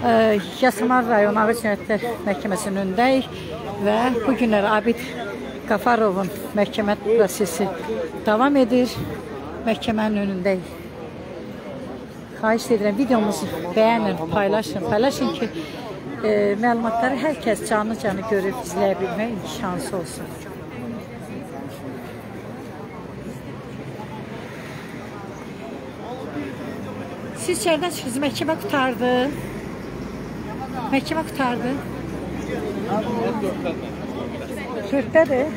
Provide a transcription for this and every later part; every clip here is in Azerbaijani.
Yasamal rayon Ağır Cinayətlər Məhkəməsinin önündəyik və bu günlər Abid Qafarovun məhkəmə prosesi davam edir. Məhkəmənin önündəyik. Xahiş edirəm videomuzu bəyənin, paylaşın, paylaşın ki, e, məlumatları hər canlı-canlı görüb izləyə bilmək olsun. Siz içəridən çıxdınız, məhkəmə qutardı. Məhkəmə qutardı. Dörddədir.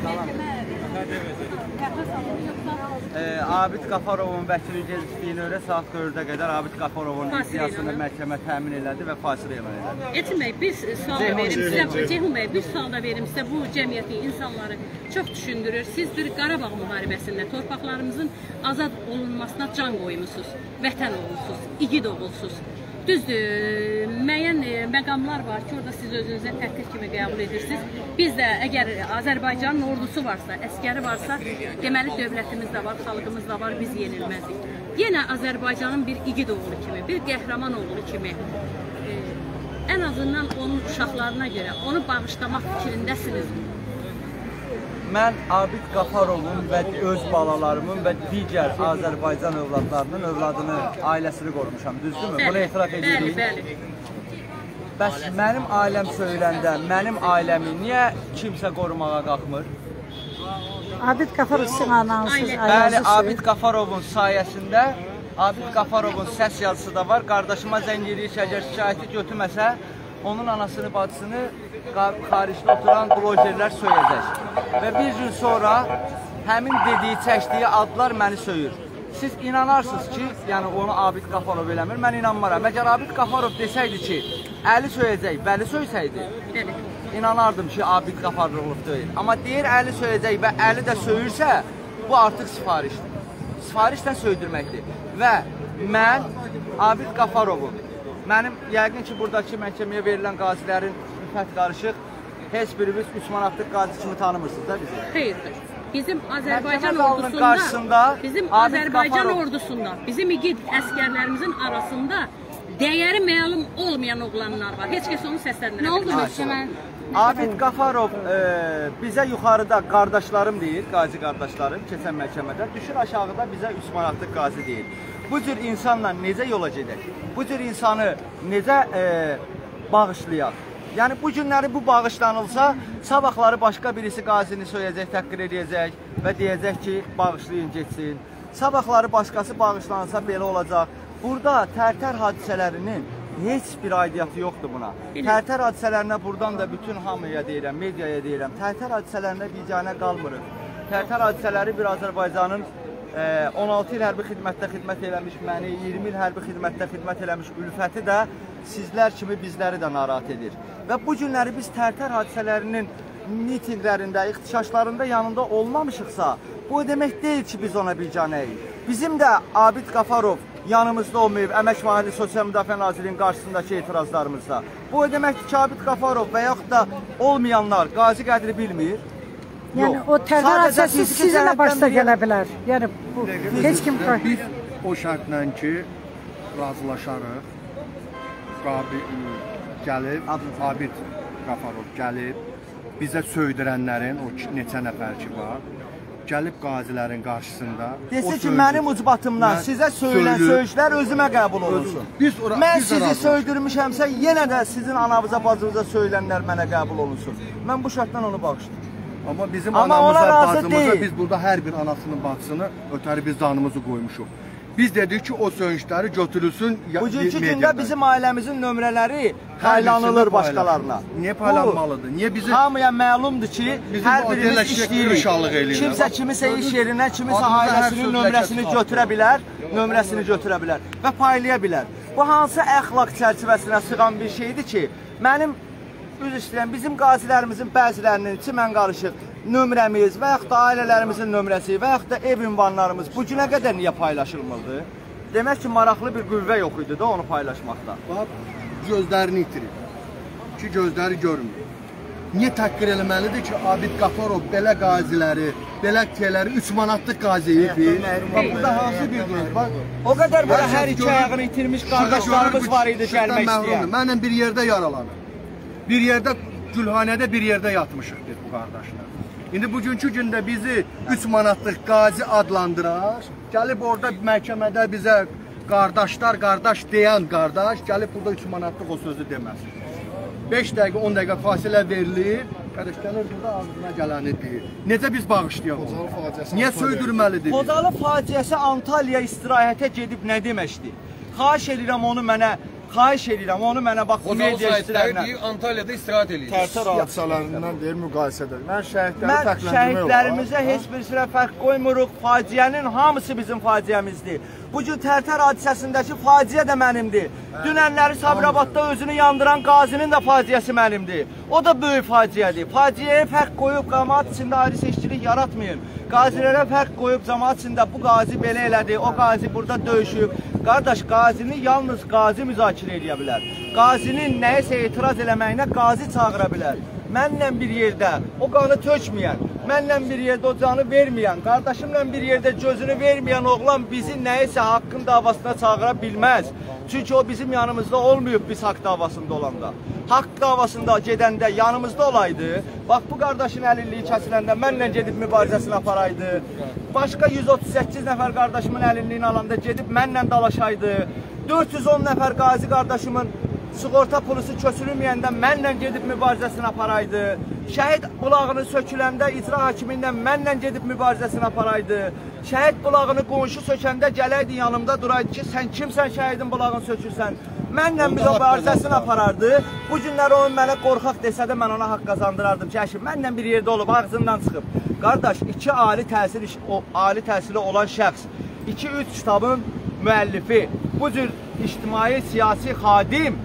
Ee, Abid Qafarovun vəkili gecikdiyinə görə saat 4-ə qədər Abid Qafarovun iddiasını məhkəmə təmin elədi və fasilə elan elədi. Etin bəy, bir sual da verim sizə. Ceyhun bəy, bir sual da verim sizə. Bu cəmiyyəti, insanları çox düşündürür. Siz bir Qarabağ müharibəsində torpaqlarımızın azad olunmasına can qoymusunuz. Vətən olmusunuz, igid oğulsuz. Düzdür, müəyyən e, məqamlar var ki, orada siz özünüzə təhqir kimi qəbul edirsiniz. Biz də əgər Azərbaycanın ordusu varsa, əskəri varsa, deməli dövlətimiz də var, xalqımız da var, biz yenilməzik. Yenə Azərbaycanın bir igid oğlu kimi, bir qəhrəman oğlu kimi e, ən azından onun uşaqlarına görə onu bağışlamaq fikrindəsiniz. Mən Abid Qafarovun və öz balalarımın və digər Azərbaycan övladlarının övladını, ailəsini qorumuşam, düzdürmü? Bunu etiraf bəli, edirik. bəli. Bəs mənim ailəm söyləndə, mənim ailəmi niyə kimsə qorumağa qalxmır? Abid Qafarov sizin ananızsız. Bəli. Abid Qafarovun sayəsində Abid Qafarovun səs yazısı da var. Qardaşıma zəng ki, əgər şikayəti götürməsə, onun anasını, bacısını xaricdə oturan blogerlər söyəcək. Və bir gün sonra həmin dediyi, çəkdiyi adlar məni söyür. Siz inanarsınız ki, yəni onu Abid Qafarov eləmir. Mən inanmaram. Əgər Abid Qafarov desəydi ki, Əli söyəcək, Vəli söysəydi, Bəli. inanardım ki, Abid Qafarov deyil. Amma deyir Əli söyləyəcək və Əli də söyürsə, bu artıq sifarişdir. Sifarişlə söydürməkdir. Və mən Abid Qafarovun, mənim yəqin ki, buradakı məhkəməyə verilən qazilərin fət qarışıq, heç birimiz 3 manatlıq qazi kimi tanımırsınız da bizi. Xeyirdir. Bizim Azərbaycan ordusunda, qarşısında bizim Abid Azərbaycan Qafarov- ordusunda, bizim igid əskərlərimizin arasında dəyəri məlum olmayan oğlanlar var. Heç kəs onu səsləndirə Nə oldu bilmir. məhkəmə? Abid Qafarov e, bizə yuxarıda qardaşlarım deyir, qazi qardaşlarım keçən məhkəmədə, düşür aşağıda bizə 3 manatlıq qazi deyir. Bu cür insanla necə yola gedək? Bu cür insanı necə e, bağışlayaq? Yəni bu günləri bu bağışlanılsa, sabahları başqa birisi qazini söyləyəcək, təhqir edəcək və deyəcək ki, bağışlayın getsin. Sabahları başqası bağışlansa belə olacaq. Burada tərtər hadisələrinin heç bir aidiyyatı yoxdur buna. Tərtər hadisələrinə buradan da bütün hamıya deyirəm, mediaya deyirəm. Tərtər hadisələrinə biganə qalmırıq. Tərtər hadisələri bir Azərbaycanın e, 16 il hərbi xidmətdə xidmət eləmiş məni, 20 il hərbi xidmətdə xidmət eləmiş Ülfəti də sizlər kimi bizləri də narahat edir. Və bu günləri biz tərtər hadisələrinin mitinqlərində, ixtişaşlarında yanında olmamışıqsa, bu o demək deyil ki, biz ona biganəyik. Bizim də Abid Qafarov yanımızda olmayıb Əmək və Əhali Sosial Müdafiə Nazirliyinin qarşısındakı etirazlarımızda. Bu o deməkdir ki, Abid Qafarov və yaxud da olmayanlar qazi qədri bilmir. Yəni Yox. o tərtər hadisəsi fiziki sizin də cəhətdən başına bir- gələ bilər. Yəni bu heç kim Biz o şərtlə ki, razılaşarıq. Qabi gəlib, Abid Qafarov gəlib, bizə söydürənlərin o neçə nəfər ki var, gəlib qazilərin qarşısında Desə ki, mənim ucbatımdan Mən sizə söylən söylüb- söyüşlər özümə qəbul olunsun. Biz ora Mən biz sizi söydürmüşəmsə, yenə də sizin anavıza, bacınıza söylənlər mənə qəbul olunsun. Mən bu şərtlə onu bağışlayıram. Amma bizim Amma anamıza, bacımıza biz burada hər bir anasının bacısını ötəri biz canımızı qoymuşuq. Biz dedik ki, o söyüşləri götürülsün Bugünkü gündə bizim ailəmizin nömrələri paylanılır başqalarına. Niyə paylanmalıdır? Niyə bizi Hamıya məlumdur ki, Bizim hər birimiz işləyirik. Kimsə kimisə iş yerinə, kimisə ailəsinin nömrəsini götürə bilər, nömrəsini götürə bilər və paylaya bilər. Bu hansı əxlaq çərçivəsinə sığan bir şeydir ki, mənim üzr istəyirəm, bizim qazilərimizin bəzilərinin çimən qarışıq nömrəmiz və yaxud da ailələrimizin nömrəsi və yaxud da ev ünvanlarımız bu günə qədər niyə paylaşılmırdı? Demək ki, maraqlı bir qüvvə yox idi də onu paylaşmaqda. bax gözlərini itirir. Ki gözləri görmür. niyə təhqir eləməlidir ki, Abid Qafarov belə qaziləri, belə şeyləri 3 manatlıq qazi edir? Bax burada hansı bildiniz? Bax o qədər burada hər iki ayağını itirmiş qardaşlarımız var idi gəlmək istəyən. Mənlə bir yerdə yaralanıb. Bir yerdə Gülhanədə bir yerdə yatmışıq biz bu qardaşlar. İndi bugünkü gündə bizi 3 manatlıq qazi adlandırar. Gəlib orada məhkəmədə bizə qardaşlar, qardaş deyən qardaş gəlib burada 3 manatlıq o sözü deməsin. 5 dəqiqə, 10 dəqiqə fasilə verilir. Qardaş gəlir burada ağzına gələni deyir. Necə biz bağışlayaq onu? Niyə söydürməlidir? Xocalı faciəsi Antalya istirahətə gedib nə deməkdir? Xahiş edirəm onu mənə, xahiş edirəm onu mənə bax Xocalı media işçilərinə. deyir Antalya'da istirahat eləyir. Tərtər hadisələrindən deyir müqayisədə. Mən şəhidləri Mən fərqləndirmək şəhidlərimizə heç birisinə fərq qoymuruq. Faciənin hamısı bizim faciəmizdir. Bu gün Tərtər hadisəsindəki faciə də mənimdir. Dünənləri Sabirabadda özünü yandıran qazinin də faciəsi mənimdir. O da böyük faciədir. Faciəyə fərq qoyub cəmaət içində ayrı seçkilik yaratmayın. Qazilərə fərq qoyub cəmaət içində bu qazi belə elədi, o qazi burada döyüşüb. Qardaş, qazini yalnız qazi müzakirə edə bilər. Qazinin nəyisə etiraz eləməyinə qazi çağıra bilər. Mənlə bir yerdə o qanı tökməyən, mənlə bir yerdə o canı verməyən, qardaşımla bir yerdə gözünü verməyən oğlan bizi nəyisə haqqın davasına çağıra bilməz. Çünki o bizim yanımızda olmayıb biz haqq davasında olanda. Haqq davasında gedəndə yanımızda olaydı, bax bu qardaşın əlilliyi kəsiləndə mənlə gedib mübarizəsini aparaydı. Başqa 138 nəfər qardaşımın əlilliyini alanda gedib mənlə dalaşaydı. 410 nəfər qazi qardaşımın sığorta pulusu köçürülməyəndə mənlə gedib mübarizəsini aparaydı. Şəhid bulağını söküləndə icra hakimi ilə mənlə gedib mübarizəsini aparaydı. Şəhid bulağını qonşu sökəndə gələydi yanımda duraydı ki, sən kimsən şəhidin bulağını sökürsən? Mənlə mübarizəsini aparardı. Bu günlər o mənə qorxaq desə də mən ona haqq qazandırardım ki, əşi, mənlə bir yerdə olub ağzından çıxıb. Qardaş, iki ali təhsil o ali təhsili olan şəxs, 2-3 kitabın müəllifi, bu cür ictimai siyasi xadim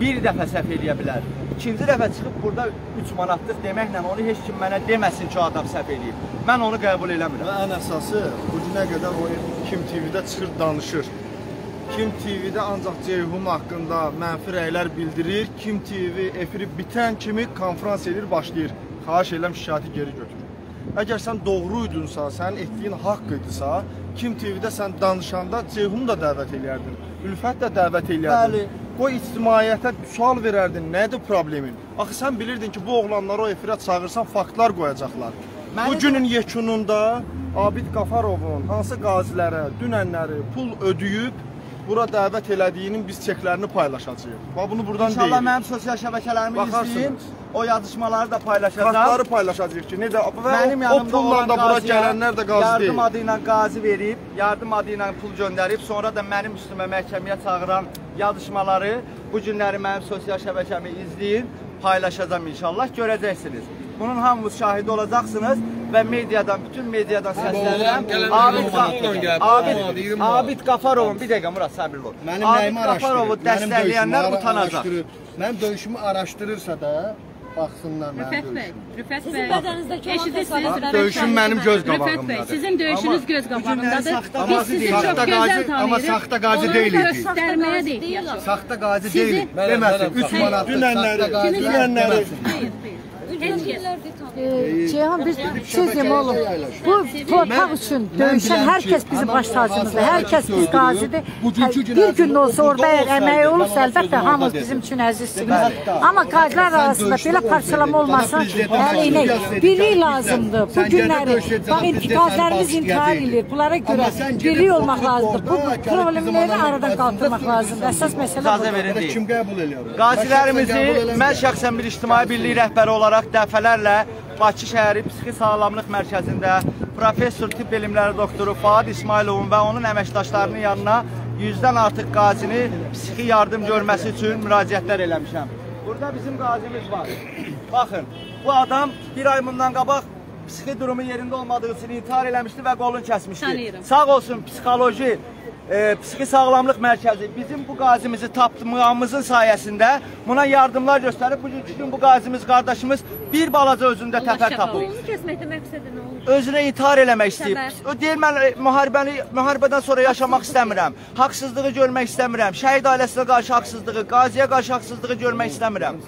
bir dəfə səhv eləyə bilər. İkinci dəfə çıxıb burada 3 manatlıq deməklə onu heç kim mənə deməsin ki, o adam səhv eləyib. Mən onu qəbul eləmirəm. Və ən əsası bu günə qədər o Kim TV-də çıxır danışır. Kim TV-də ancaq Ceyhun haqqında mənfi rəylər bildirir. Kim TV efiri bitən kimi konfrans edir, başlayır. Xahiş edirəm şikayəti geri götür. Əgər sən doğruydunsa, sənin etdiyin haqq idisə, Kim TV-də sən danışanda Ceyhunu da dəvət eləyərdin. Ülfət də dəvət eləyərdin. Bəli. Qoy ictimaiyyətə sual verərdin, nədir problemin? Axı sən bilirdin ki, bu oğlanları o efirə çağırsan faktlar qoyacaqlar. Məni Bu günün yekununda Abid Qafarovun hansı qazilərə dünənləri pul ödəyib bura dəvət elədiyinin biz çeklərini paylaşacağıq. Bax bunu buradan İnşallah deyirik. mənim sosial şəbəkələrimi izləyin. O yazışmaları da paylaşacağam. Kartları paylaşacağıq ki, necə Mənim o, pulla da bura gələnlər də qazi yardım deyil. adı ilə qazi verib, yardım adı ilə pul göndərib, sonra da mənim üstümə məhkəməyə çağıran yazışmaları bu günləri mənim sosial şəbəkəmi izləyin, paylaşacağam inşallah, görəcəksiniz. Bunun hamınız şahidi olacaqsınız və mediadan, bütün mediadan səslənirəm. Abid, Abid. Abid Qafarovun, bir dəqiqə Murad, səbirli ol. Mənim Abid nəyimi Qafarovu araşdırır? Mənim dəstəkləyənlər döyüşümü utanacaq. Mənim döyüşümü araşdırırsa da baxsınlar mənim Rüfət bəy, döyüşümü. Rüfət Sizin bəy. bədəninizdəki olan təsərrüflərə Döyüşüm mənim göz Rüfət bəy, qabağımdadır. sizin döyüşünüz göz qabağındadır. Biz sizi deyil. çox Saxta gözəl qazi- amma tanıyırıq. saxta qazi Onu deyilik biz. göstərməyə də ehtiyac yox. Saxta qazi deyil. Deməsin mənəm, 3 saxta. manatlıq Dünənləri, saxta qazi dünənləri. deməsin. Ee, Ceyhan biz sizim oğlum. Bu torpaq üçün döyüşən hər kəs bizim baş tacımızdır. Hər kəs biz qazidir. Bir gün də olsa orada əgər əməyi olursa əlbəttə hamımız bizim üçün əzizsiniz. Amma qazilər arasında belə parçalama olmasın. Əleyhinə birlik lazımdır. Bu günləri bax intiqazlarımız intihar edir. Bunlara görə birlik olmaq lazımdır. Bu problemləri aradan qaldırmaq lazımdır. Əsas məsələ deyim. Kim qəbul eləyir? Qazilərimizi mən şəxsən bir ictimai birlik rəhbəri olaraq dəfələrlə Bakı şəhəri psixi sağlamlıq mərkəzində professor tibb elmləri doktoru Fuad İsmailovun və onun əməkdaşlarının yanına 100-dən artıq qazini psixi yardım görməsi üçün müraciətlər eləmişəm. Burada bizim qazimiz var. Baxın, bu adam bir ay bundan qabaq psixi durumu yerində olmadığı üçün intihar eləmişdi və qolunu kəsmişdi. Tanıyırım. Sağ olsun psixoloji e, psixi sağlamlıq mərkəzi bizim bu qazimizi tapdığımızın sayəsində buna yardımlar göstərib bugünkü gün bu qazimiz qardaşımız bir balaca özündə şəfa tapıb. Onu kəsməkdə məqsədi nə olur? Özünə intihar eləmək istəyib. O deyir mən e, müharibəni müharibədən sonra yaşamaq istəmirəm. Haqsızlığı görmək istəmirəm. Şəhid ailəsinə qarşı haqsızlığı, qaziyə qarşı haqsızlığı görmək istəmirəm.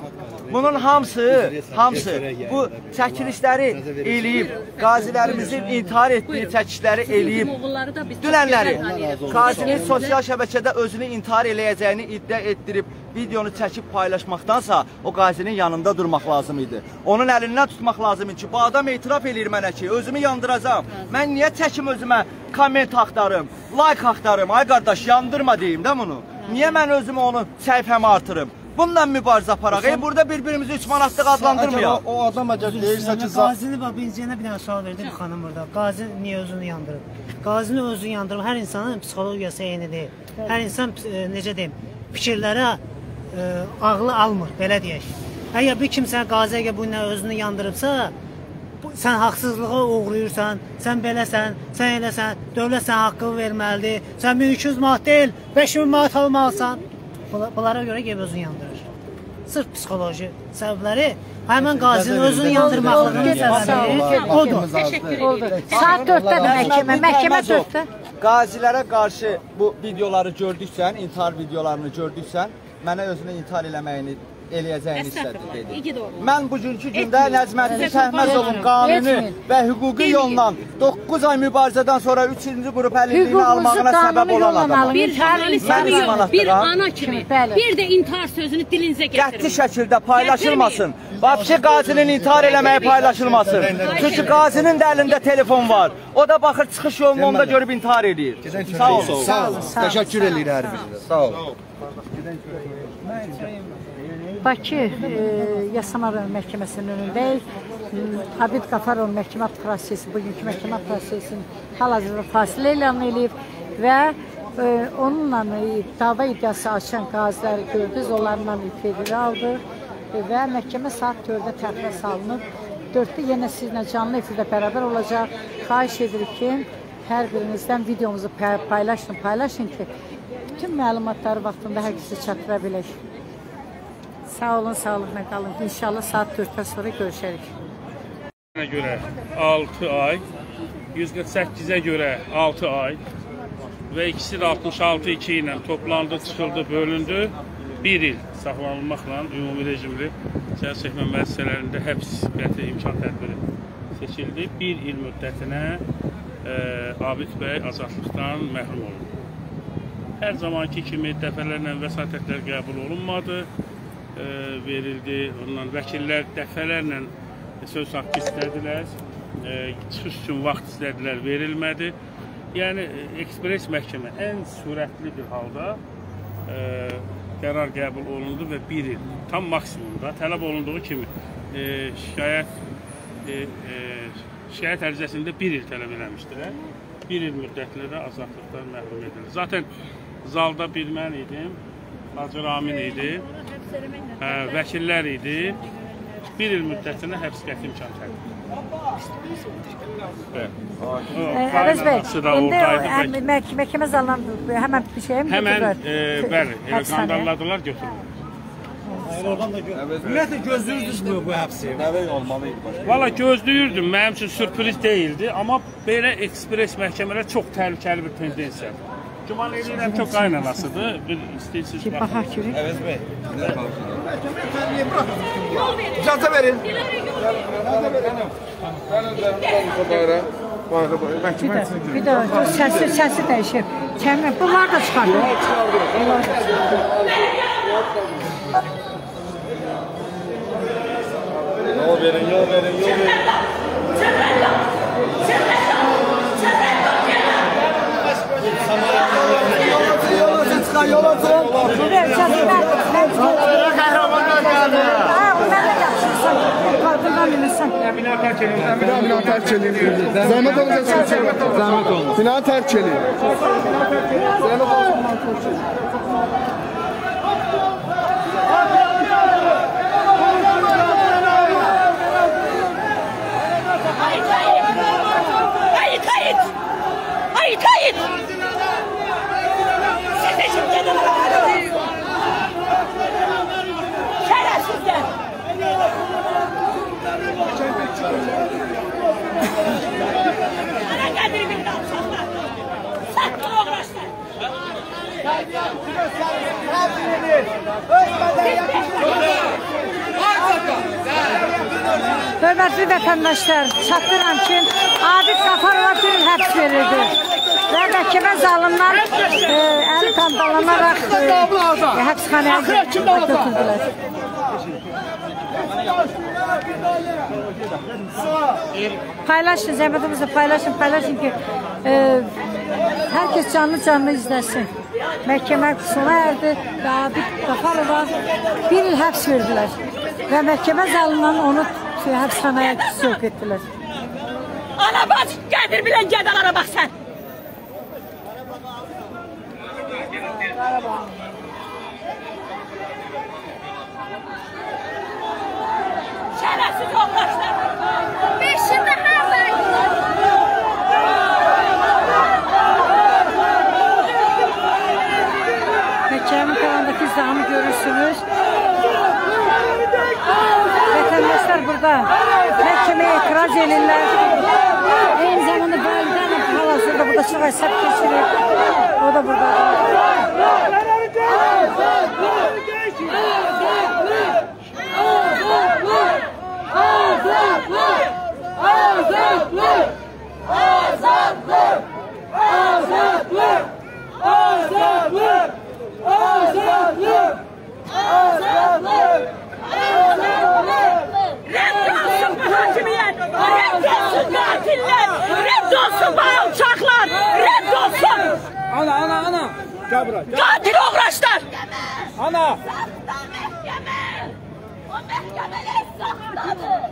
Bunun hamısı, hamısı bu çəkilişləri eləyib, qazilərimizin intihar etdiyi çəkilişləri eləyib. Dünənləri qazinin sosial şəbəkədə özünü intihar eləyəcəyini iddia etdirib videonu çəkib paylaşmaqdansa o qazinin yanında durmaq lazım idi. Onun əlindən tutmaq lazım idi ki, bu adam etiraf eləyir mənə ki, özümü yandıracağam. Mən niyə çəkim özümə komment axtarım, like axtarım? Ay qardaş, yandırma deyim də bunu. Niyə mən özümü onun səhifəmə artırım? Bununla mübarizə aparaq. Ey burada bir-birimizi 3 manatlıq adlandırmayaq. O, o adam əgər deyirsə ki, Qazini bax benzinə bir dənə sual verdi bir xanım burada. Qazi niyə özünü yandırıb? Qazini özünü yandırıb. Hər insanın psixologiyası eyni deyil. Hər insan e, necə deyim, fikirlərə e, ağlı almır, belə deyək. Əgər bir kimsə qazi əgər bu ilə özünü yandırıbsa, bu, sən haqsızlığa uğrayırsan, sən beləsən, sən eləsən, dövlət sənə haqqı verməlidir. Sən 1200 manat deyil, 5000 manat almalısan. Bunlara görə gəlib özünü yandırır. Sırf psixoloji səbəbləri həmin qazinin özünü yandırmaqlığının səbəbi odur. Təşəkkür edirəm. Saat 4-də də məhkəmə, məhkəmə 4-də. Qazilərə qarşı bu videoları gördüksən, intihar videolarını gördüksən, mənə özünü intihar eləməyini eləyəcəyini istədi dedi. Mən bugünkü gündə Sizə Şəhməzovun qanuni və hüquqi yolla 9 ay mübarizədən sonra 3-cü qrup əlilliyini almağına səbəb olan adamam. Bir Mən yox, manatdır, bir ana kimi, bir də intihar sözünü dilinizə Qəti gətirməyin. şəkildə paylaşılmasın. Vapşi qazinin intihar eləməyi paylaşılmasın. Çünki qazinin də əlində telefon var. O da baxır çıxış yolunu onda görüb intihar edir. Sağ olun. Sağ olun. Təşəkkür eləyir hər birinizə. Sağ olun. Bakı e, Yasama rayon məhkəməsinin önündəyik. M, Abid Qafarov məhkəmə prosesi, bugünkü məhkəmə prosesini hal-hazırda fasilə elan edib və e, onunla e, dava iddiası açan qaziləri gördünüz, onlarla ifadəni aldıq e, və məhkəmə saat 4-də təxirə salınıb. 4-də yenə sizinlə canlı efirdə bərabər olacaq. Xahiş edirik ki, hər birinizdən videomuzu pay- paylaşın, paylaşın ki, bütün məlumatları vaxtında hər kəsə çatdıra bilək. Sağ olun, sağlıqla qalın. İnşallah saat 4-dən sonra görüşərik. görə 6 ay, 148-ə görə 6 ay və ikisi də 66 2 ilə toplandı, çıxıldı, bölündü. 1 il saxlanılmaqla ümumi rejimli cəza çəkmə müəssisələrində həbs qəti imkan tədbiri seçildi. 1 il müddətinə e, Abid bəy azadlıqdan məhrum olundu. Hər zamanki kimi dəfələrlə vəsatətlər qəbul olunmadı, verildi. Ondan vəkillər dəfələrlə söz haqqı istədilər, e, çıxış üçün vaxt istədilər, verilmədi. Yəni e, ekspres məhkəmə ən sürətli bir halda e, qərar qəbul olundu və 1 il tam maksimumda tələb olunduğu kimi e, şikayət e, e, şikayət ərizəsində 1 il tələb eləmişdilər. 1 il müddətində də azadlıqdan məhrum edildi. Zaten zalda bir mən idim, Hacı Ramin idi, hə, vəkillər idi. 1 il müddətinə həbs qəti imkan. O, Əvəz bəy, indi məhkəmə zalından həmən bir şeyə mi Həmən e, bəli, elə Həbsxanaya? qandalladılar götürürlər. Ümumiyyətlə gözləyirdinizmi bu həbsi? Valla gözləyirdim, mənim üçün sürpriz deyildi, amma belə ekspres məhkəmələr çox təhlükəli bir tendensiyadır. Güman edirəm ki, o qaynanasıdır. Bir istəyirsiniz Ki, baxın. baxaq görək. İcazə verin. Bir də, bir də dur, səsi, səsi dəyişir. Kəmə, bunlar da çıxardır. Bunlar da çıxardır. Yol verin, yol verin, yol verin. Yol açın, çıxan yol açın. Buraya səsi mən, mən çıxardım. Qəhrəmanlar gəldi. Ha, o mənə yaxşıysan. Qalkından bilirsən. Bina tərk edin. Zəhmət olunca çıxın. Zəhmət olun. Bina tərk edin. Zəhmət olun. Hayır, hayır. Hayır, hayır. Hörmətli vətəndaşlar, çatdıram ki, Adil Qafarova bir il həbs verildi. Və məhkəmə zalından e, əli qandalanaraq həbsxanaya götürdülər. Paylaşın, zəhmətimizi paylaşın, paylaşın ki, e, herkes canlı canlı izləsin. Məhkəmə sona erdi və Abid Qafarova bir il həbs verdilər. Və məhkəmə zalından onu həbsxanaya sövq etdilər. Ana baş gedir bile gedalara bak sen. hal-hazırda burada çox əsəb keçirir. O da burada. Redd olsun bu hakimiyet. Redd olsun katiller. Redd olsun bu alçaklar. Redd olsun. Ana, ana, ana. Gel buraya. Gel. Katil uğraşlar. Ana. O mahkemeler sakladı.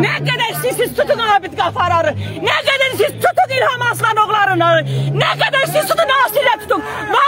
Ne kadar siz, siz tutun Abid Gafarar'ı. Ne kadar siz tutun İlham Aslan oğullarını. Ne kadar siz tutun Asile tutun. Valideyni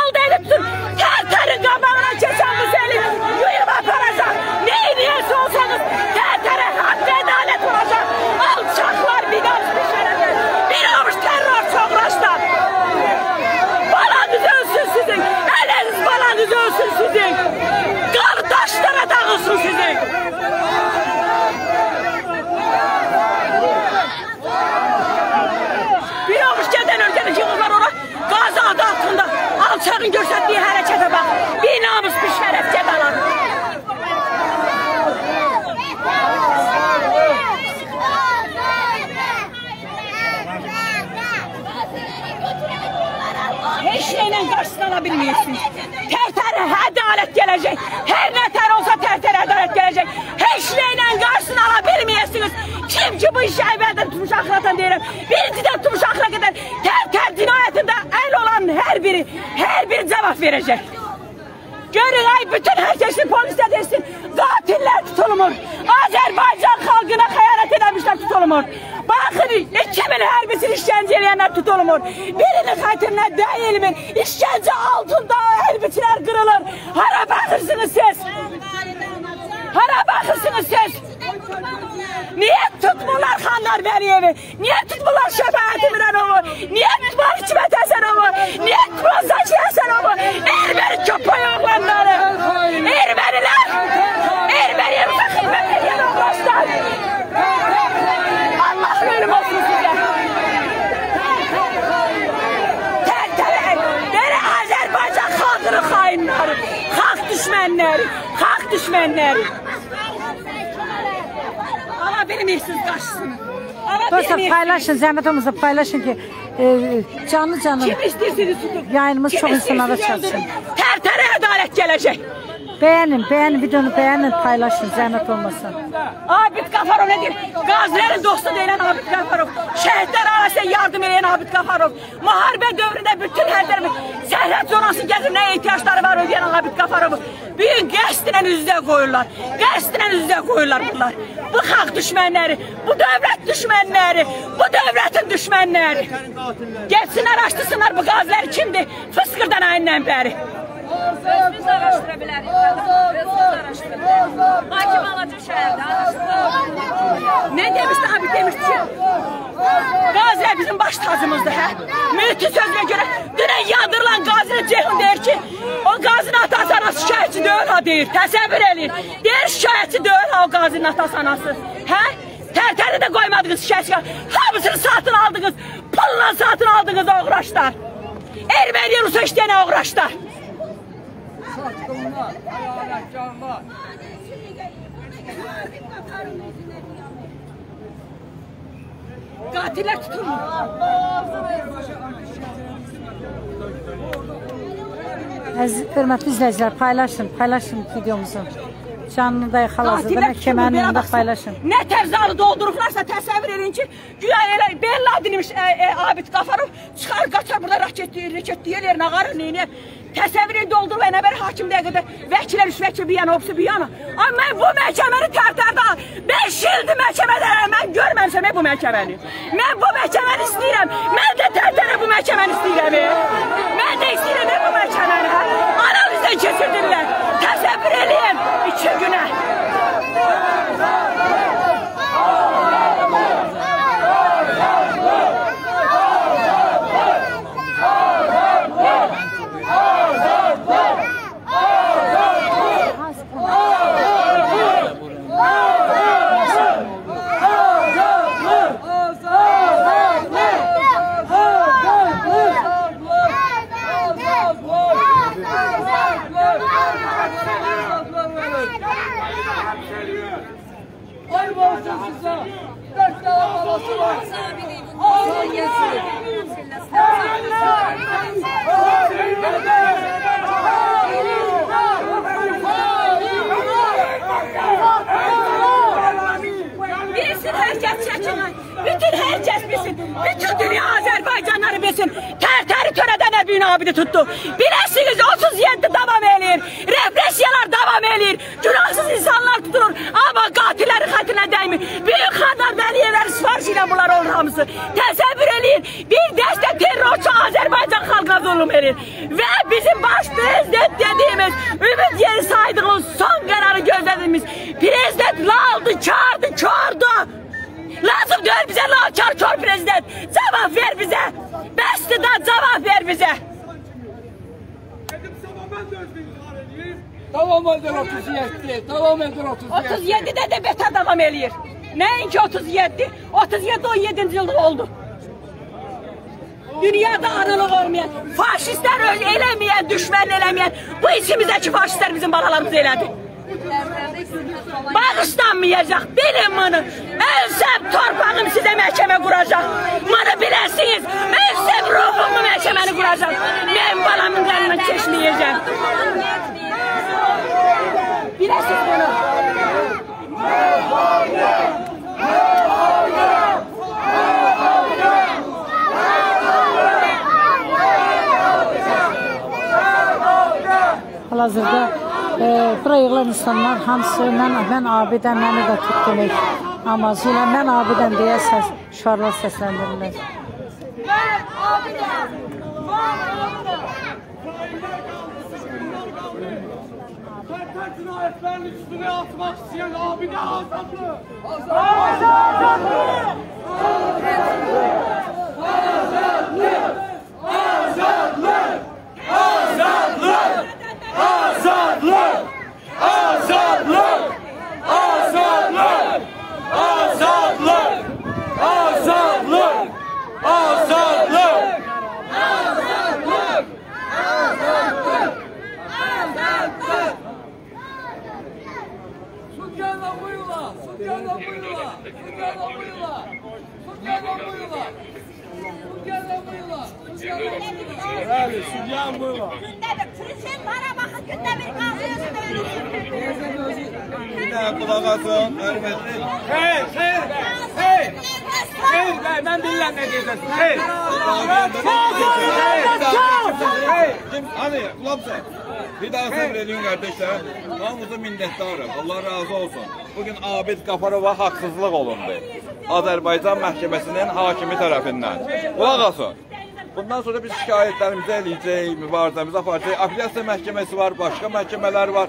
karşısına alabilmiyorsunuz. Tertere adalet gelecek. Her ne ter olsa tertere adalet gelecek. Hiç neyle karşısına alabilmiyorsunuz. Kim ki bu işi evvelden tutmuş aklatan diyelim. Birinci de tutmuş akla kadar. Ter ter cinayetinde el olan her biri, her biri cevap verecek. Görün ay bütün herkesin polis edilsin. Katiller tutulmur. Azerbaycan halkına hayanet edemişler tutulmur. Bakın kimin harbisini işkence edenler tutulmur. Birinin hatırına değil mi? İşkence altında elbisler kırılır. Hara bakırsınız siz. Hara bakırsınız siz. Niye tutmular Xanlar Vəliyevi? Niye tutmular Şəfəət İmranovu? Niye tutmular Hikmət Həsənovu? Niye tutmular Zaki Həsənovu? Erməni köpək oğlanları! Ermənilər! Erməniyə bizə xidmət edən oğlaşlar! Allah ölüm olsun sizə! Tərtələr! Belə Azərbaycan xalqının xainləri! Xalq düşmənləri! Xalq düşmənləri! Ala bilmirsiniz qarşısını. Dostlar paylaşın, zəhmət olmasa paylaşın ki, e, canlı canlı Kim istəyirsiniz tutun. yayınımız Kim çox insanlara istəyirsiniz çatsın. öldürün. Tərtərə ədalət gələcək. Beğenin, beğenin videonu beğenin, paylaşın zəhmət olmasa. Abid Qafarov nedir? Qazilərin dostu deyilən Abid Qafarov. Şəhidlər ailəsinə yardım edən Abid Qafarov. Müharibə dövründə bütün hər tərəfi sərhəd zonası gəzir, nə ehtiyacları var ödəyən Abid Qafarov. Büyün qəsdlə üzdə qoyurlar. Qəsdlə üzdə qoyurlar bunlar. Bu xalq düşmənləri, bu dövlət düşmənləri, bu dövlətin düşmənləri. Getsinlər, açdırsınlar bu qaziləri kimdir? Fıskırdan ayından bəri. Özümüz araşdıra bilərik. Özümüz araşdıra bilərik. Hakim Alacı şəhərdə araşdıralım. Ne demişti abi demişti ki Gaziler bizim baş tacımızdır hə? Mühiti sözüne göre dünən yadırılan Gazi'nin Ceyhun deyir ki o Gazi'nin atası anası şikayetçi deyil ha deyir. Təsəvvür eləyin. Deyir şikayetçi deyil ha o Gazi'nin atası anası. Hə? Tərtəri de koymadınız şikayetçi. Hamısını satın aldınız. Pulla satın aldınız oğraşlar. Ermeni Rus'a işləyən oğraşlar. Satqınlar, xəyanətkarlar. Katiller tutulmuyor. Əziz, hörmətli izləyicilər, paylaşın, paylaşın videomuzu. Canlıda hal-hazırda məhkəmənin önündə paylaşın. Ne terzalı doldurublarsa təsəvvür edin ki, güya elə Bin Laden'miş e, e, Abid Qafarov çıxar qaçar burada raket deyir, raket deyir, yerine qarır neyini. Təsəvvür edin doldurub nə bər hakim dəyə qədər vəkilər üç vəkil bir yana, hopsu bir yana. Amma mən bu məhkəməni tərtərdə 5 ildir məhkəmədə mən görməmişəm bu məhkəməni. Mən bu məhkəməni istəyirəm. Mən də tərtərə bu məhkəməni istəyirəm. Mən də istəyirəm bu məhkəməni. Analizdən keçirdirlər. Təsəvvür eləyin iki günə. Bütün herkes bilsin. Bütün dünya Azerbaycanları bilsin. Ter teritoriyada ne büyün abidi tuttu. Bilesiniz 37 devam edir. Represiyalar devam edir. Günahsız insanlar tutulur. Ama katillerin xətrinə dəymir. Büyük Xadar Vəliyevlər sifariş ilə bunlar olur hamısı. Təsəvvür eləyin. Bir dəstə terrorçu Azərbaycan xalqına zulüm edir. Və bizim baş prezident dediyimiz Ümid Yeri saydığımız son qərarı gözlədiyimiz prezident laldı, kardı, kördu. Lazım değil bize laçar kör prezident. Cevap ver bize. Bəsdidən cevap ver bize. Tamam edir 37. Tamam edir 37. 37'de de beter devam eləyir. Nəinki 37, 37 17. yılda oldu. Dünyada aralıq olmayan, faşistlər eləməyən, düşmən eləməyən, bu içimizdəki faşistlər bizim balalarımız elədi. Bağışlanmayacaq, bilin bunu. Ölsəm torpağım sizə məhkəmə quracaq. Bunu biləsiniz. Ölsəm ruhumu məhkəməni quracaq. Mən balamın qanından keçməyəcəm. Biləsiniz bunu. Hal-hazırda bura yığılan insanlar hamısı mən, mən abidəm, məni də tut demək amacıyla mən abidəm deyə səs, şüarlar səsləndirirlər. Terter cinayetlerin üstüne atmak isteyen Azadlık! Azadlık! Azadlık! Azadlık! Azadlık! Azadlık! Azadlık! Azadlık! Azadlık! Sucana buyula! Sucana buyula! Sucana buyula! Sucana buyula! Bəli, Sukyan buyurla. Türkçe Qarabağ gündə bir qazıyası Bir daha kulak asın, hürmetli. Hey, hey, hey. Hey, ben dinlen ne diyeceksin. Hey. Hey. Kulak sen. Bir daha sabredin kardeşler. Hamımızı minnettarım. Allah razı olsun. Bugün Abid Qafarova haqsızlıq olundu. Azərbaycan məhkəməsinin hakimi tərəfindən. Qulaq asın. Bundan sonra biz şikayətlərimizi eləyəcəyik, mübarizəmizi aparacağıq. Apellyasiya məhkəməsi var, başqa məhkəmələr var.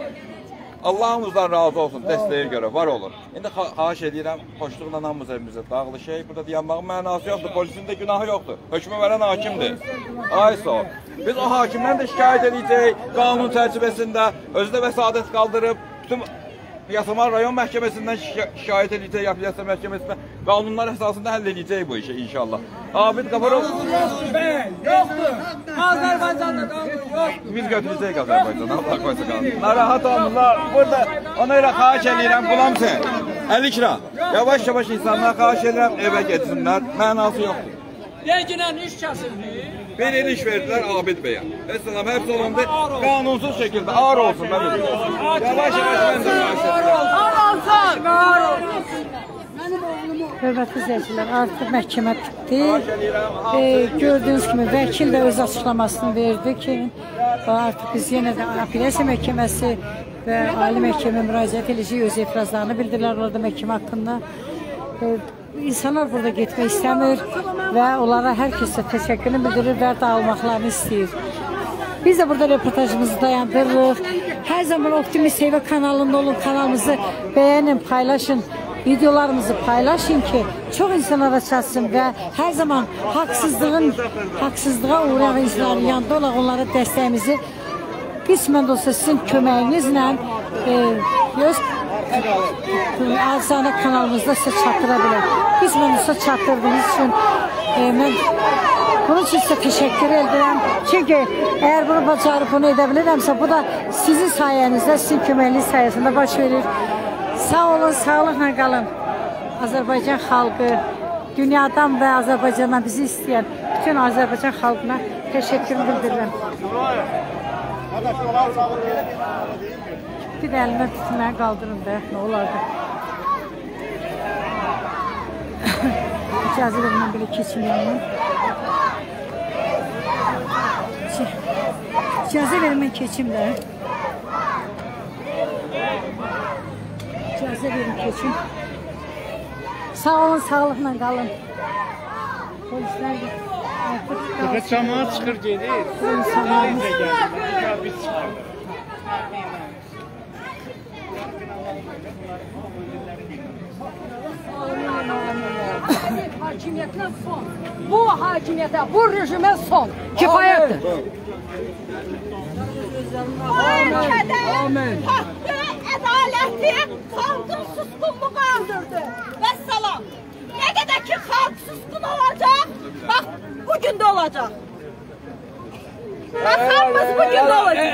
Allahımızdan razı olsun, dəstəyə görə var olun. İndi xa- xahiş edirəm, xoşluqla hamımız evimizə dağılışayıq. Burada dayanmağın mənası yoxdur, polisin də günahı yoxdur. Hökmü verən hakimdir. Ay sağ ol. Biz o hakimdən də şikayət edəcəyik, qanun çərçivəsində özü də vəsadət qaldırıb, bütün Yasamal rayon məhkəməsindən şika- şikayət edəcək, apellyasiya məhkəməsinə qanunlar əsasında həll edəcək bu işi inşallah. Abid Qafarov Yoxdur. Azərbaycanda qanun yoxdur. biz götürəcəyik Azərbaycana. Allah qoysa qanun. Narahat olmurlar. Burada ona görə xahiş edirəm, qulamsın. 50 kira. Yavaş-yavaş insanlar xahiş edirəm evə getsinlər. Mənası yoxdur. Yenə iş kəsildi. Bir il iş verdilər Abid bəyə. Əssalam, həbs olundu. Qanunsuz şəkildə ağır olsun mən də deyirəm. Yavaş-yavaş mən də xahiş edirəm. Hörmətli izləyicilər, artıq məhkəmə bitdi. E, gördüyünüz kimi vəkil də öz açıqlamasını verdi ki, artıq biz yenə də apellyasiya məhkəməsi və ali məhkəmə müraciət edəcəyik, öz etirazlarını bildirirlər orada məhkəmə haqqında. E, insanlar burada getmək istəmir və onlara hər kəsə təşəkkürünü bildirir və dağılmaqlarını istəyir. Biz də burada reportajımızı dayandırırıq. Hər zaman Optimist TV kanalında olun, kanalımızı bəyənin, paylaşın. Videolarımızı paylaşın ki, çox insanlara çatsın və hər zaman haqsızlığın, haqsızlığa uğrayan insanların yanında olaq, onlara dəstəyimizi qismən də olsa sizin köməyinizlə e, öz Azana kanalımızda sizə çatdıra bilər. Qismən də olsa çatdırdığınız üçün e, mən bunun üçün sizə təşəkkür edirəm. Çünki əgər bunu bacarıb bunu edə bu da sizin sayənizdə, sizin köməkliyi sayəsində baş verir. Sağ olun, sağlıqla qalın. Azərbaycan xalqı, dünyadan və Azərbaycandan bizi istəyən bütün Azərbaycan xalqına təşəkkür bildirirəm. Bir Bir də əlimə tutun, mənə qaldırın da, nə olardı. İcazə də bundan belə keçin yanına. İcazə verin, mən keçim də. İcazə verin, keçim. Sağ olun, sağlıqla qalın. Polislər gəlir. Tepe çamağa çıkır gelir. Sen sana. Biz çıkardık. Biz çıxardıq. Hakimiyyətinə son. Bu hakimiyyətə, bu rejimə son. Kifayətdir. Bu ölkədə haqqı, ədaləti, xalqın susqunluğu öldürdü. Və salam. Nə qədər ki xalq susqun olacaq, bax bugün də olacaq. Bax hamımız bugün də olacaq.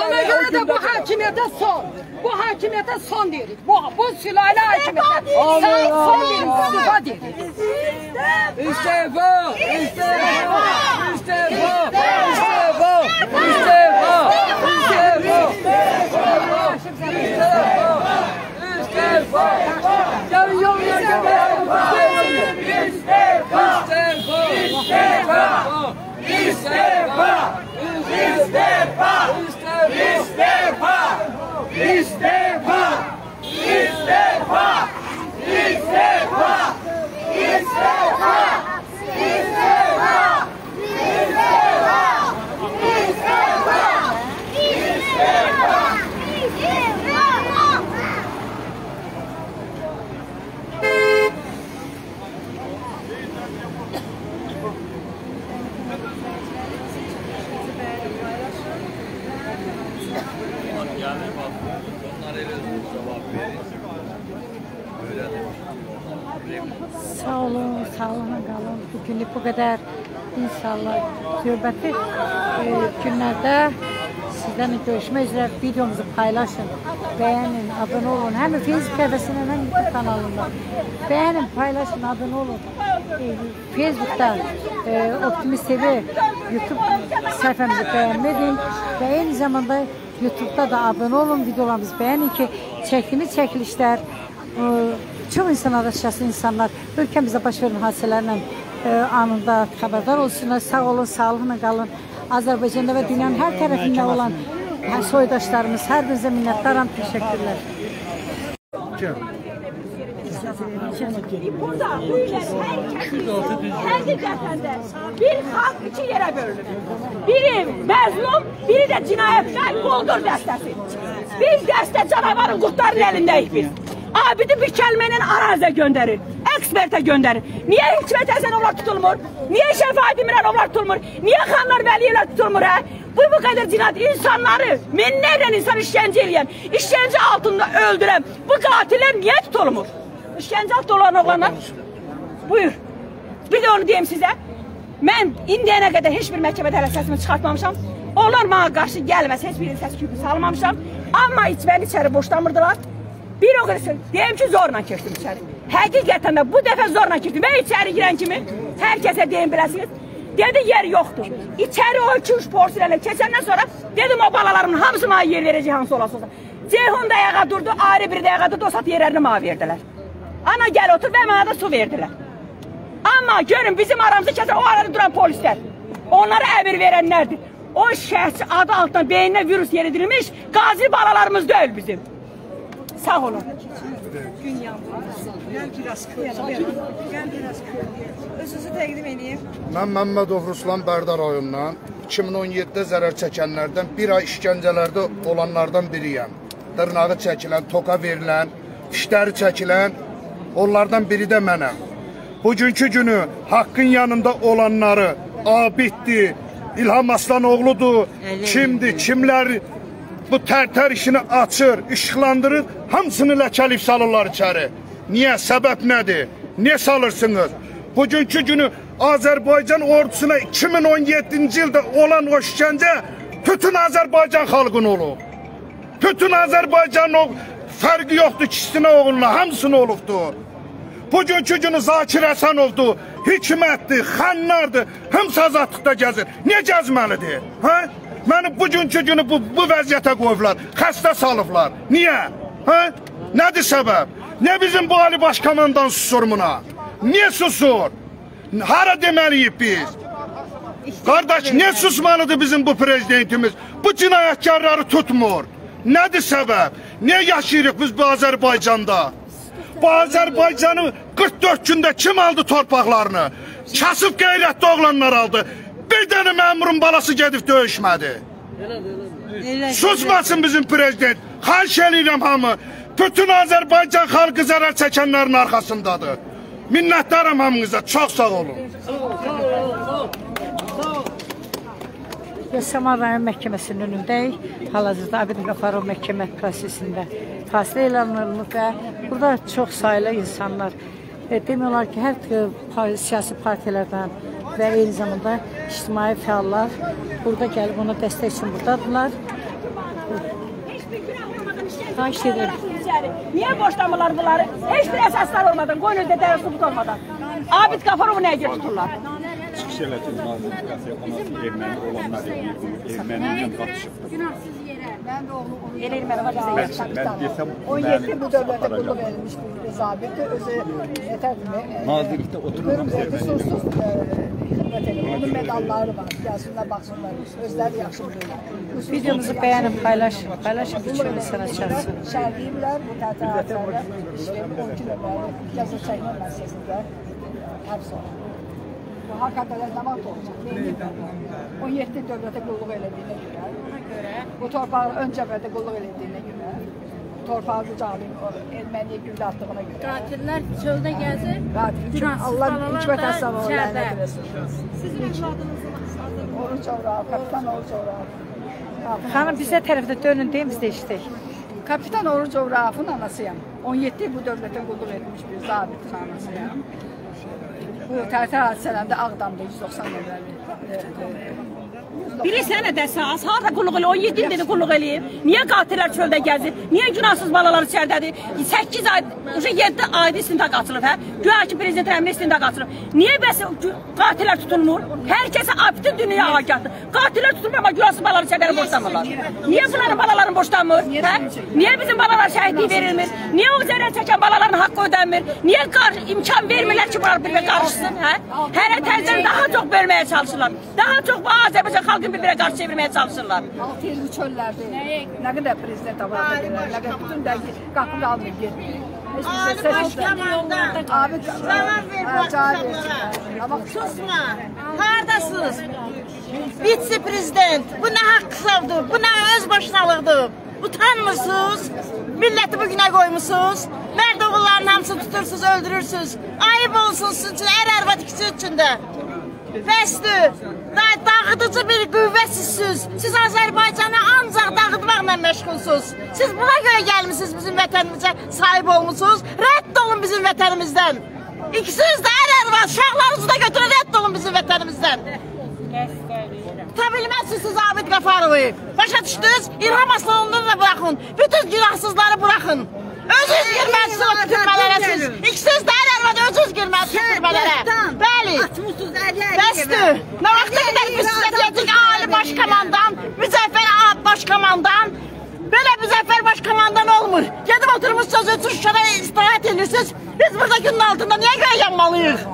Ona görə də bu hakimiyyətə son. Bu hakimiyyətə son deyirik. Bu, bu sülalə hakimiyyətə son, son deyirik, istifa deyirik. İstifa! İstifa! İstifa! İstifa! İstifa! İstifa! Gelin yoluna gelin. İstifa! İstifa! İstifa! İstifa! İstifa! İstifa! İstifa! İstifa! Estevam! Estevam! Estevam! Növbəti e, günlərdə sizlərlə görüşmək üzrə videomuzu paylaşın, bəyənin, abunə olun. Həm Facebook hədəsindən, həm YouTube kanalından. Bəyənin, paylaşın, abunə olun. E, Facebookda e, Optimist TV YouTube səhifəmizi bəyənmə edin və eyni zamanda YouTube'da da abunə olun, videolarımızı bəyənin ki, çəkdiyimiz çəkilişlər e, çox insanlara şəxsi insanlar ölkəmizdə baş e, anında xəbərdar olsunlar. Sağ olun, sağlıqla qalın. Azərbaycanda və dünyanın hər tərəfində olan hə, soydaşlarımız hər birinizə minnətdaram. Təşəkkürlər. Burada bu illərin həqiqətən də bir xalq iki yerə bölünür. Biri məzlum, biri də cinayətkar quldur dəstəsi. Biz dəstə canavarın qurtların əlindəyik biz. Abidi bir kəlmə ilə araziyə göndərir. Ekspertə göndərir. Niyə Hikmət Həsənovlar tutulmur? Niyə Şəfaət İmranovlar tutulmur? Niyə Xanlar Vəliyevlər tutulmur hə? Bu bu qədər cinayət insanları minlərlə insan işgəncə eləyən, işgəncə altında öldürən bu qatillər niyə tutulmur? İşgəncə altında olan oğlanlar. Buyur. Bir də onu deyim sizə. Mən indiyənə qədər heç bir məhkəmədə hələ səsimi çıxartmamışam. Onlar mənə qarşı gəlməz, heç birinin səs küpü salmamışam. Amma içməni içəri boşlamırdılar. Bir o qədər deyim ki, zorla keçdim içəri. Həqiqətən də bu dəfə zorla keçdim. Və içəri girən kimi hər kəsə deyim biləsiniz. Dedi yer yoxdur. İçəri o 2-3 porsiyalarla keçəndən sonra dedim o balalarımın hamısı mənə yer verəcək hansı olası olsa. Ceyhun da ayağa durdu, ayrı bir də ayağa durdu, o saat yerlərini mənə verdilər. Ana gəl otur və mənə də su verdilər. Amma görün bizim aramızda kəsən o arada duran polislər. Onlara əmir verənlərdir. O şəhərçi adı altına beyninə virus yeridilmiş qazi balalarımız deyil bizim. Sağ olun. Gün yandı. Gel biraz kıl. Gel biraz kıl. Özünüzü təqdim edeyim. Mən Məmmədov Ruslan Bərdar rayonundan 2017-də zərər çəkənlərdən bir ay işgəncələrdə olanlardan biriyəm. Dırnağı çəkilən, toka verilən, dişləri çəkilən onlardan biri də mənəm. Bugünkü günü haqqın yanında olanları Abiddir, İlham Aslanoğludur, kimdir, kimlər bu tərtər işini açır, işıqlandırır, hamısını ləkəlib salırlar içəri. Niyə? Səbəb nədir? Niyə salırsınız? Bugünkü günü Azərbaycan ordusuna 2017-ci ildə olan o işgəncə bütün Azərbaycan xalqın olub. Bütün Azərbaycanın o fərqi yoxdur ikisinə oğluna, hamısına olubdur. Bugünkü günü Zakir Həsənovdur, Hikmətdir, Xannardır, hamısı azadlıqda gəzir. Niyə gəzməlidir? Hə? Məni bugünkü günü bu, bu vəziyyətə qoyublar, xəstə salıblar. Niyə? Hə? Nədir səbəb? Nə bizim bu Ali Baş Komandan susur buna? Niyə susur? Hara deməliyik biz? Qardaş, niyə susmalıdır bizim bu prezidentimiz? Bu cinayətkarları tutmur. Nədir səbəb? Niyə yaşayırıq biz bu Azərbaycanda? Bu Azərbaycanı 44 gündə kim aldı torpaqlarını? Kasıb qeyrətli oğlanlar aldı. Bir dənə məmurun balası gedib döyüşmədi. Susmasın bizim prezident. Xahiş eləyirəm hamı. Bütün Azərbaycan xalqı zərər çəkənlərin arxasındadır. Minnətdaram hamınıza. Çox sağ olun. Yasamal rayon məhkəməsinin önündəyik. Hal-hazırda Abid Qafarov məhkəmə prosesində fasilə elan olunub və burada çox saylı insanlar e, demək olar ki, hər e, siyasi partiyalardan və eyni zamanda ictimai fəallar burada gəlib ona dəstək üçün buradadırlar. Xahiş edirəm. Niyə boşlamırlar bunları? Heç bir əsaslar olmadan, qoyun özdə dərə subut olmadan. Abid Qafarovu nəyə görə tuturlar? çıxış elətdir nazirlikasiya anası erməni olanlar erməniyə qatışıbdır. Günahsız yerə. Mən də oğlu onu Elə erməni var bizə yaxşı Mən desəm 17 bu dövlətə qulluq verilmiş bir zabitdir. Özü yetərmi? Nazirlikdə oturur Görüm kusursuz e, xidmət edir. Onun medalları var. Gəlsinlər, baxsınlar. Özləri yaxşı bilirlər. Videomuzu bəyənin, paylaşın. Paylaşın ki, çox insana çatsın. Şərliyiblər, bu tətə hadisələr işləyib 12 nömrəli yazı çəkmə məsələsində həbs olunur. Bu ədalət nə vaxt olacaq? 17 dövlətə qulluq elədiyinə görə, bu torpağı ön cəbhədə qulluq elədiyinə görə, torpağı qucaqlayıb erməniyə güllə atdığına görə. Qatillər çöldə gəzir. Qatil, Allah hikmət əsnafı lənət eləsin. Sizin övladınızın adı Oruç Oğrav, kapitan Oruç Oğrav. Xanım bizə tərəfdə dönün deyin, biz də işləyik. Kapitan Oruç Oğravın anasıyam. 17 bu dövlətə qulluq etmiş bir zabitin anasıyam. Bu tərtər hadisələrində Ağdamda 190 nömrəli. Bilirsən nə dəsə, hara qulluq eləyir? O yedin dedi qulluq eləyir. Niyə qatillər çöldə gəzir? Niyə günahsız balalar içərdədir? 8 ay, 7 aydır istintaq açılıb, hə? Güya ki, prezident rəmli istintaq açılıb. Niyə bəs qatillər tutulmur? Hər kəsə bütün dünya agahdır. Qatillər tutulmur, amma günahsız balalar içərdəri borçlanmırlar. Niyə bunların balaların borçlanmır? Hə? Niyə bizim balalar şəhidliyi verilmir? Niyə o zərər çəkən balaların haqqı ödənmir? Niyə imkan vermirlər ki, bunlar bir-bir qarışsın, hə? Hərə təzdən daha çox bölməyə çalışırlar. Daha çox bu Azərbaycan xalqı xalqını bir-birə qarşı çevirməyə çalışırlar. 6 il çöllərdə nə qədər prezident aparatı nə qədər bütün də qapı qalmır getmir. Ali Başkomandan. Abi Cavab ver bu akşamlara. Susma. Hardasınız? Vitse prezident. Bu ne haqqsızdır? Bu ne öz başınalıqdır? Utanmırsınız? Milleti bugüne koymuşsunuz. Nerede oğulların hamısını tutursunuz, öldürürsünüz. Ayıp olsun sizin için, er arvad ikisi için de. Bəsdir. Da- Dağıdıcı bir qüvvəsizsiniz. Siz Azərbaycanı ancaq dağıtmaqla məşğulsunuz. Siz buna görə gəlmisiniz bizim vətənimizə sahib olmusunuz. Rədd olun bizim vətənimizdən. İkisiniz də ər ərvad, uşaqlarınızı da götürün, rədd olun bizim vətənimizdən. Tuta bilməzsiniz siz Abid Qafarovu. Başa düşdünüz? İlham Aslanını da buraxın. Bütün günahsızları buraxın. Özünüz girməlisiniz o türmələrə siz. İkisiniz də ərvad özünüz girməlisiniz türmələrə. Bəli. Bəsdir. Nə vaxta qədər biz sizə deyəcək Ali Başkomandan, Müzəffər Ab Başkomandan. Belə Müzəffər Başkomandan olmur. Gedib oturmuşsunuz, üçün Şuşada istirahat edirsiniz. Biz burada günün altında niyə görə yanmalıyıq?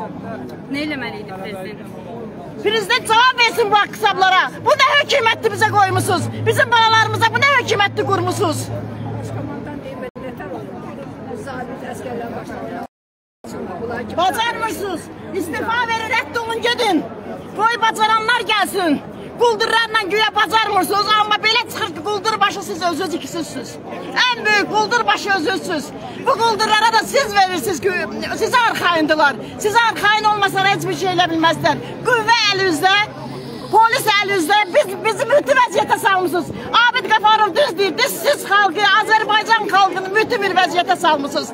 Nə eləməliydi prezident? Prezident cavab versin bu hesablara. Bu nə hökumətdir bizə qoymusunuz? Bizim balalarımıza bu nə hökumətdir qurmusunuz? Bacarmırsınız. İstifa verin, rədd olun, gedin. Qoy bacaranlar gəlsin. Quldurlarla güya bacarmırsınız, amma belə çıxır ki, quldur başı siz özünüz ikisizsiniz. Ən böyük quldur başı özünüzsünüz. Bu quldurlara da siz verirsiniz ki, sizə arxayındılar. Sizə arxayın olmasan heç bir şey elə bilməzlər. Qüvvə əlinizdə, polis əlinizdə, biz, bizi mütü vəziyyətə salmışsınız. Abid Qafarov düz deyir, düz siz xalqı, Azərbaycan xalqını mütü bir vəziyyətə salmışsınız.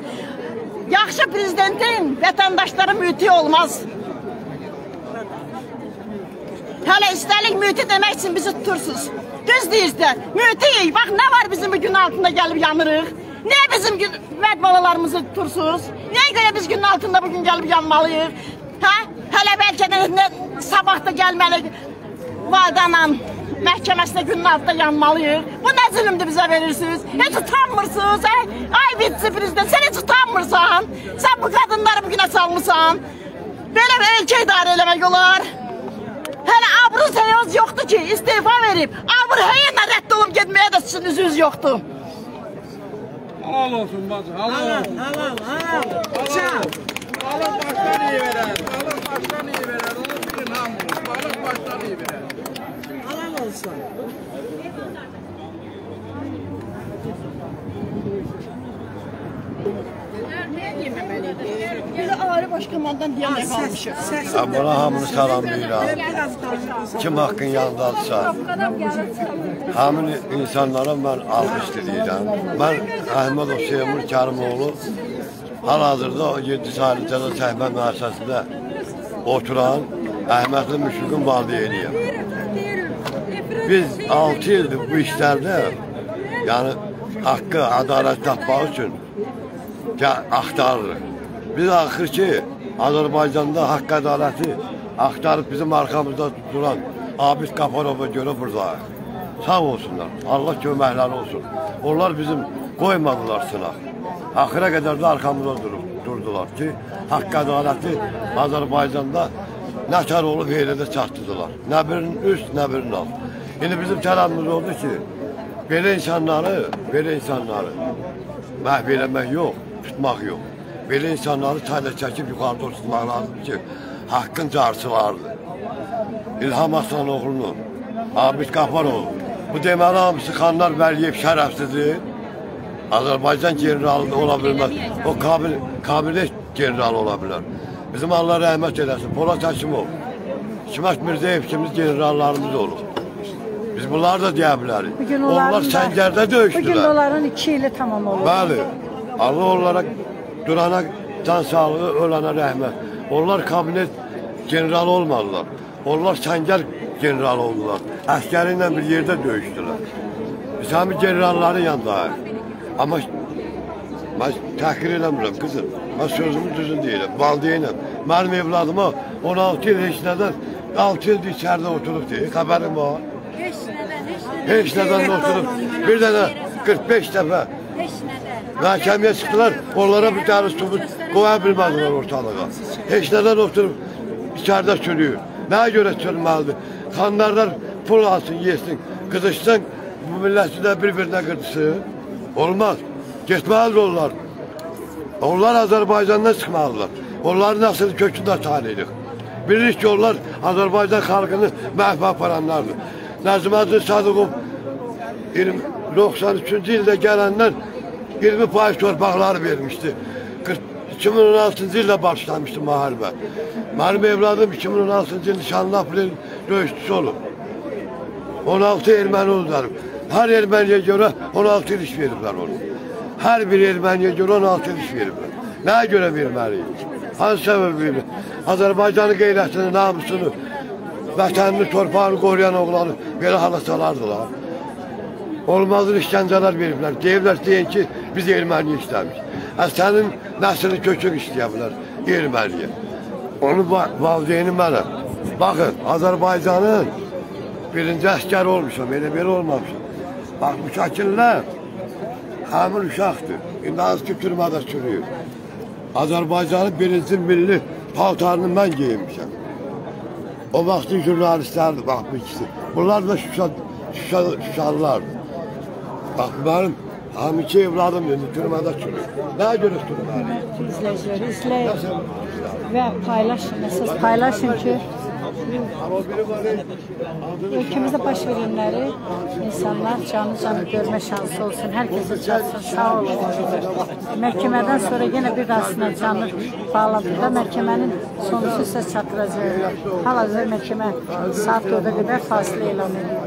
Yaxşı prezidentin vətəndaşları müti olmaz. Hələ üstəlik müti demək üçün bizi tutursunuz. Düz deyirsiniz. Mütiyik. Bax nə var bizim bu gün altında gəlib yanırıq? Niyə bizim vəd balalarımızı tutursunuz? Niyə görə biz günün altında bugün gəlib yanmalıyıq? Hə? Hələ bəlkə də sabah da gəlməli validanla məhkəməsinə günün altında yanmalıyıq. Bu nə zülümdür bizə verirsiniz? Heç utanmırsınız, hə? Ay vitsi prezident, sən heç utanmırsan. Sən bu qadınları bugünə salmısan. Belə bir ölkə idarə eləmək olar. Hələ abruz həyaz yoxdur ki, istifa verib. Abr həyələ rədd olub getməyə də sizin üzünüz yoxdur. Halal olsun bacı, halal olsun. Halal, halal. Halal. Balıq başdan iyi verər. Balıq başdan iyi verər. Onu bilin hamınız. Balıq başdan iyi verər. Olsun. Bizi Ali Başkomandan deyənə qalmışıq. Ben buna hamını salamlayıram. Kim hakkın yanındadırsa, hamın insanlara ben alkış diləyirəm. Ben Əhmədov Seymur Kərimoğlu hal-hazırda 7 saylıcada səhbə müəssəsində oturan Əhmədli Müşfiqin valideyniyim. Biz 6 ildir bu işlərdə, yəni haqqı, ədalət tapmaq üçün axtarırıq. Biz axır ki, Azərbaycanda haqq ədaləti axtarıb bizim arxamızda duran Abid Qafarova görə buradayıq. Sağ olsunlar, Allah köməkləri olsun. Onlar bizim qoymadılar sınaq. Axıra qədər də arxamızda durub, durdular ki, haqq ədaləti Azərbaycanda nə kar olub eylədə çatdılar. Nə birinin üst, nə birinin alt. İndi bizim tələbimiz oldu ki, belə insanları, belə insanları məhv eləmək yox, tutmaq yox. Belə insanları tayla çəkib yuxarıda tutmaq lazımdır ki, haqqın carçılardır. İlham Aslanoğlunu, Abid Qafarov, bu deməli hamısı Xanlar Vəliyev şərəfsizdir. Azərbaycan generalı ola bilməz. O Kabil, Kabilət generalı ola bilər. Bizim Allah rəhmət eləsin. Polat Həsimov, İsmet Mirzəyev kimi generallarımız olub. Biz bunları da deyə bilərik. Onlar onların da- səngərdə döyüşdülər. onların iki ili tamam olur. Bəli. Allah onlara durana can sağlığı, ölənə rəhmət. Onlar kabinet generalı olmadılar. Onlar səngər generalı oldular. Əskəri ilə bir yerdə döyüşdülər. Biz həmin generalların yanındayıq. Amma mən təhqir eləmirəm qızım. Mən sözümü düzün deyirəm. Valideynəm. Mənim evladıma 16 il heç nədən 6 ildir içəridə oturub deyir. Xəbərim var. Heç nədən, heç nədən. Heç nədən oturub. Bir dənə 45 dəfə Heç nədən. Məhkəməyə çıxdılar, onlara bir dərus tubut qoya bilmədilər ortalığa. Heç nədən oturub içəridə sürüyor. Nəyə görə sürməlidir? Xanlarlar pul alsın, yesin, qızışsın, bu milləti də bir-birinə qırdırsın. Olmaz. Getməlidir onlar. Onlar Azərbaycandan çıxmalılar. Onların əsl kökünü də tanıyırıq. Bilirik ki, onlar Azərbaycan xalqını məhv aparanlardır. Nəzməddin Sadıqov 20 93-cü ildə gələndən 20% torpaqları vermişdi. 40 2016-cı ildə başlamışdı müharibə. Mənim evladım 2016-cı il nişanlı aprel döyüşçüsü olub. 16 erməni öldürüb. Hər erməniyə görə 16 il iş veriblər onu. Hər bir erməniyə görə 16 il iş veriblər. Nəyə görə verməliyik? Hansı səbəb verir? Azərbaycanın qeyrətini, namusunu, vətənini, torpağını qoruyan oğlanı belə hala salardılar. Olmazdır işgəncələr veriblər. Deyiblər deyin ki, biz erməniyə istəmiş. Ə, sənin nəslini kökün istəyə bilər erməniyə. Onun va- valideyni mənəm. Baxın, Azərbaycanın birinci əskər olmuşam, elə belə olmamışam. Bax, bu şəkillər həmin uşaqdır. İndi az ki, türmədə sürüyor. Azərbaycanın birinci milli paltarını mən geyinmişəm. O vaxtın jurnalistlərdir, bax bu ikisi. Bunlar da Şuşa, Şuşa, Şuşalılardır. Bax, mənim hamiki evladım indi türmədə sürüyor. Nəyə görə türməli? İzləyiciləri izləyin və paylaşın. Siz paylaşın ki, ölkəmizdə baş verənləri insanlar canı görmə şansı olsun. Hər kəsə çatsın. Sağ olun. Məhkəmədən sonra yenə bir rasına canlı bağlantıda məhkəmənin sonucu sizə çatdıracaq. Hal-hazır məhkəmə saat 4-ə qədər fasilə elan edir.